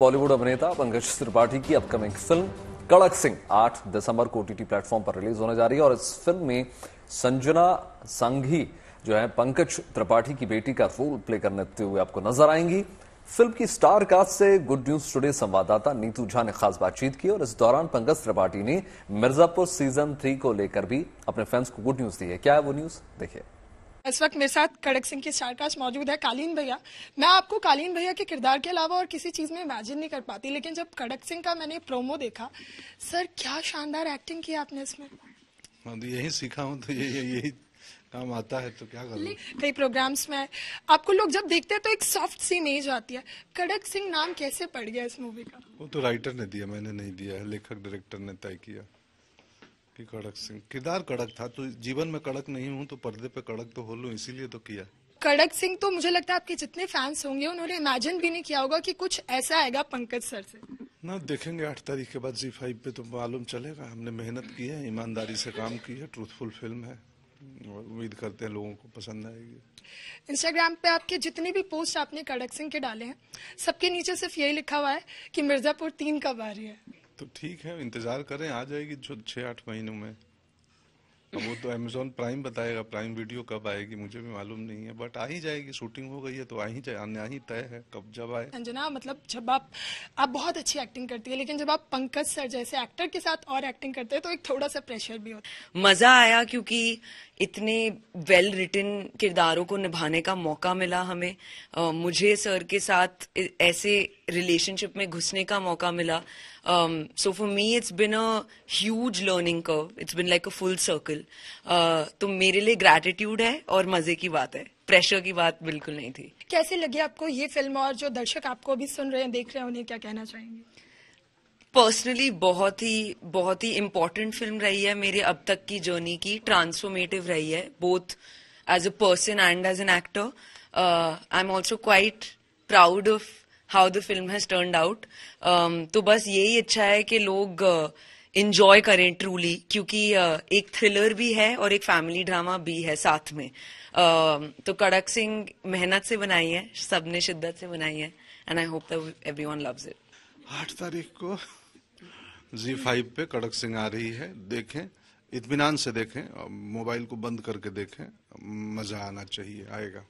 बॉलीवुड अभिनेता पंकज त्रिपाठी की upcoming film कड़क सिंह 8 दिसंबर को ओटीटी प्लेटफॉर्म पर रिलीज़ होने जा रही है और इस फ़िल्म में संजना संघी जो है पंकज त्रिपाठी की बेटी का रोल प्ले करने हुए आपको नज़र आएँगी। फ़िल्म की स्टार कास्ट से गुड न्यूज़ टुडे संवाददाता नीतू झा ने खास बातचीत की और इस दौरान पंकज त्रिपाठी ने मिर्जापुर सीज़न थ्री को लेकर भी अपने फैंस को गुड न्यूज़ दी है। क्या है वो न्यूज़ देखिए। इस वक्त मेरे साथ कड़क सिंह के स्टारकास्ट मौजूद है। कालीन भैया मैं आपको कालीन भैया के किरदार के अलावा और किसी चीज़ में इमेजिन नहीं कर पाती लेकिन जब कड़क सिंह का मैंने प्रोमो देखा सर क्या शानदार एक्टिंग की आपने इसमें? हाँ तो यही सीखा हूँ तो यही यही काम आता है तो क्या करूँ? कई प्रोग्राम्स में आपको लोग जब देखते हैं तो एक सॉफ्ट सी इमेज आती है। कड़क सिंह नाम कैसे पड़ गया इस मूवी का? वो तो राइटर ने दिया मैंने नहीं दिया है लेखक डायरेक्टर ने तय किया। कि कड़क सिंह। किरदार कड़क था तो जीवन में कड़क नहीं हूँ तो पर्दे पे कड़क तो हो लूँ इसीलिए तो किया। कड़क सिंह तो मुझे लगता है आपके जितने फैंस होंगे उन्होंने इमेजिन भी नहीं किया होगा कि कुछ ऐसा आएगा पंकज सर से। ना देखेंगे आठ तारीख के बाद जी फाइव पे तो मालूम चलेगा। हमने मेहनत की है ईमानदारी से काम की है ट्रूथफुल फ़िल्म है। उम्मीद करते हैं लोगों को पसंद आएगी। इंस्टाग्राम पे आपके जितने भी पोस्ट आपने कड़क सिंह के डाले हैं सबके नीचे सिर्फ़ यही लिखा हुआ है कि मिर्जापुर तीन कब आ रही है। तो ठीक है इंतज़ार करें आ जाएगी जो छह आठ महीनों में। अब वो तो अमेजोन प्राइम बताएगा प्राइम वीडियो कब आएगी मुझे भी मालूम नहीं है बट आ ही जाएगी शूटिंग हो गई है तो आ ही जाए आने ही तय है कब जब आए। अंजना मतलब जब आप आप बहुत अच्छी एक्टिंग करती है लेकिन जब आप पंकज सर जैसे एक्टर के साथ और एक्टिंग करते हैं तो एक थोड़ा सा प्रेशर भी होता है। मज़ा आया क्योंकि इतने वेल रिटन किरदारों को निभाने का मौका मिला हमें। मुझे सर के साथ ऐसे रिलेशनशिप में घुसने का मौका मिला। So for me it's been a huge learning curve it's been like a full circle तो मेरे लिए ग्रैटिट्यूड है और मज़े की बात है। प्रेशर की बात बिल्कुल नहीं थी। कैसे लगी आपको ये फ़िल्म और जो दर्शक आपको अभी सुन रहे हैं, देख रहे हैं, उन्हें क्या कहना चाहेंगे? पर्सनली बहुत ही बहुत ही इम्पोर्टेंट फ़िल्म रही है मेरे अब तक की जर्नी की ट्रांसफॉर्मेटिव रही है both as a person and as an actor I am also quite proud of how the film has turn out तो बस यही इच्छा है कि लोग इंजॉय करें ट्रूली क्योंकि uh, एक थ्रिलर भी है और एक फैमिली ड्रामा भी है साथ में. Uh, तो कड़क सिंह मेहनत से बनाई है सबने शिद्दत से बनाई है and I hope that everyone loves it आठ तारीख को जी फाइव पे कड़क सिंह आ रही है, देखें इतमान से देखें, मोबाइल को बंद करके देखें, मज़ा आना चाहिए, आएगा।